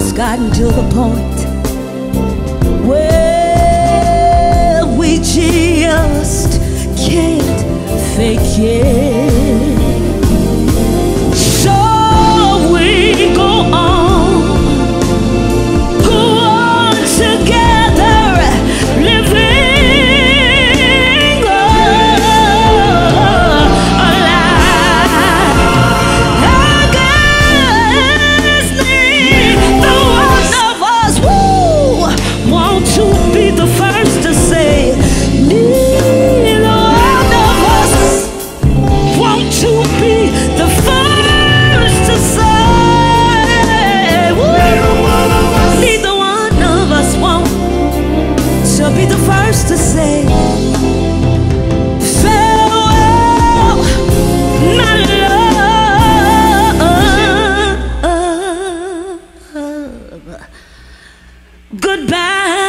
it's gotten to the point where we just can't fake it. Goodbye.